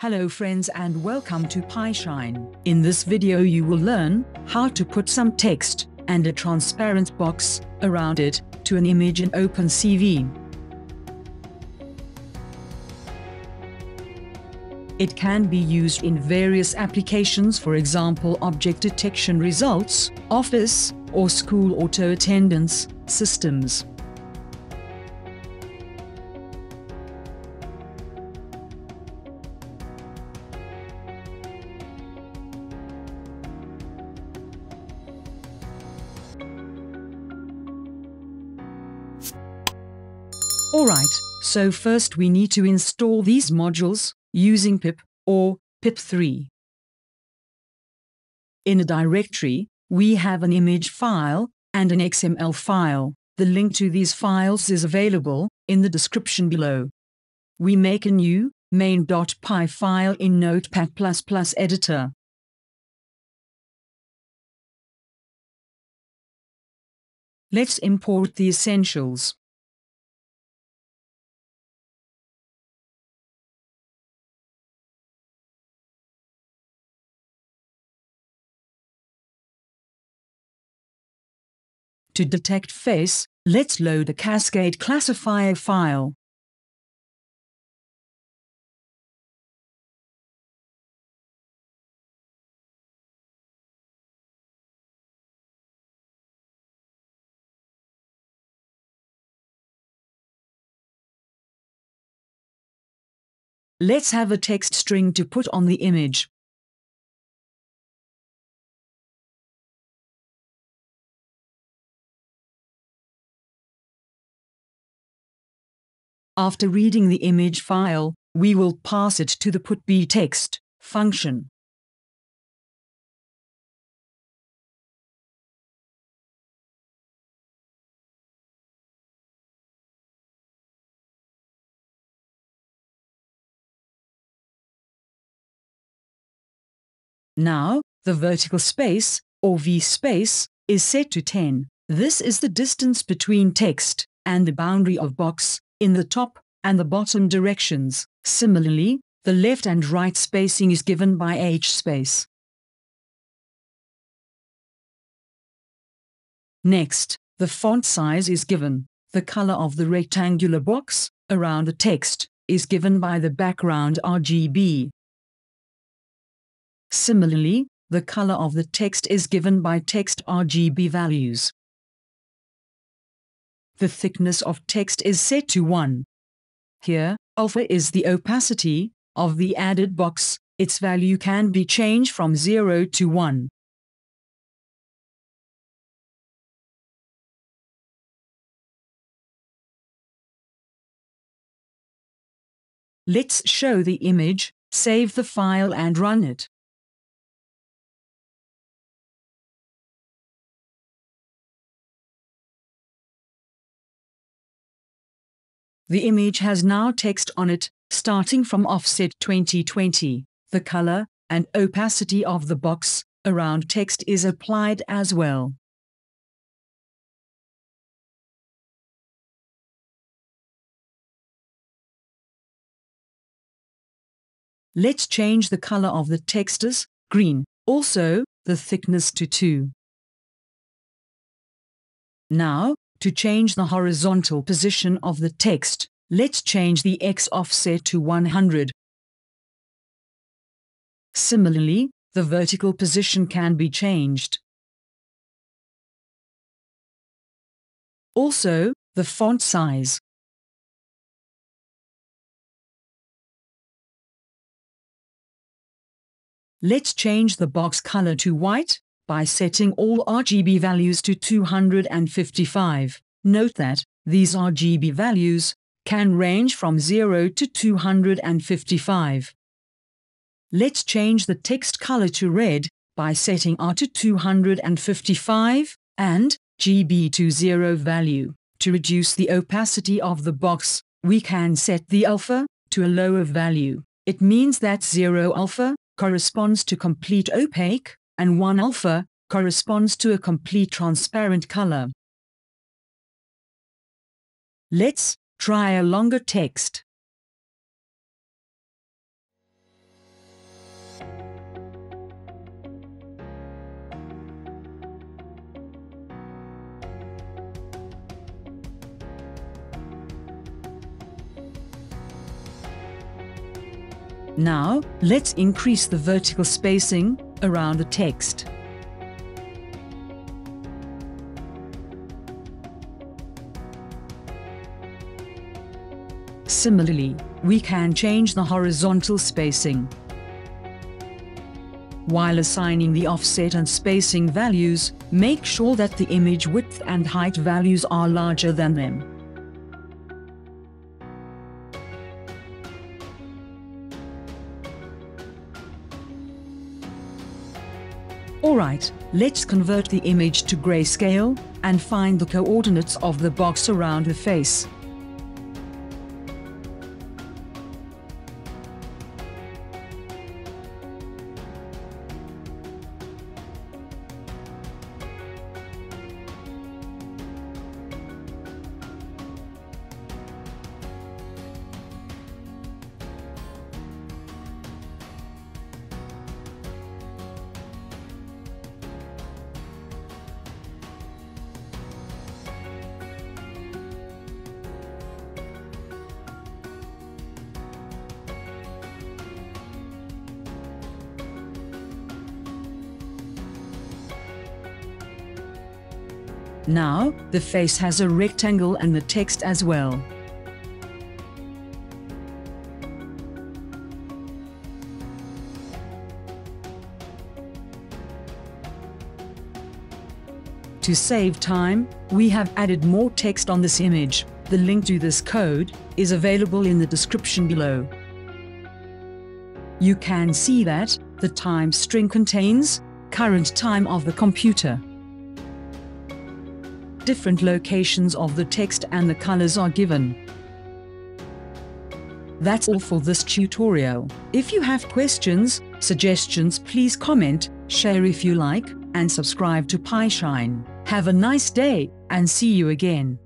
Hello friends and welcome to PyShine. In this video you will learn how to put some text and a transparent box around it to an image in OpenCV. It can be used in various applications for example object detection results, office, or school auto attendance systems. Alright, so first we need to install these modules using pip or pip3. In a directory, we have an image file and an XML file. The link to these files is available in the description below. We make a new main.py file in Notepad++ editor. Let's import the essentials. To detect face, let's load a Cascade classifier file. Let's have a text string to put on the image. After reading the image file, we will pass it to the putBtext function. Now, the vertical space, or v-space, is set to 10. This is the distance between text and the boundary of box in the top and the bottom directions. Similarly, the left and right spacing is given by h space. Next, the font size is given. The color of the rectangular box around the text is given by the background RGB. Similarly, the color of the text is given by text RGB values. The thickness of text is set to 1. Here, alpha is the opacity of the added box. Its value can be changed from 0 to 1. Let's show the image, save the file and run it. The image has now text on it, starting from offset 2020. The color and opacity of the box around text is applied as well. Let's change the color of the text as green, also the thickness to 2. Now, to change the horizontal position of the text, let's change the X offset to 100. Similarly, the vertical position can be changed. Also, the font size. Let's change the box color to white by setting all RGB values to 255. Note that these RGB values can range from 0 to 255. Let's change the text color to red by setting R to 255 and GB to 0 value. To reduce the opacity of the box, we can set the alpha to a lower value. It means that 0 alpha corresponds to complete opaque, and 1 alpha, corresponds to a complete transparent color. Let's try a longer text. Now, let's increase the vertical spacing around the text. Similarly, we can change the horizontal spacing. While assigning the offset and spacing values, make sure that the image width and height values are larger than them. Alright, let's convert the image to grayscale and find the coordinates of the box around the face. Now, the face has a rectangle and the text as well. To save time, we have added more text on this image. The link to this code is available in the description below. You can see that the time string contains current time of the computer different locations of the text and the colors are given. That's all for this tutorial. If you have questions, suggestions please comment, share if you like, and subscribe to PyShine. Have a nice day, and see you again.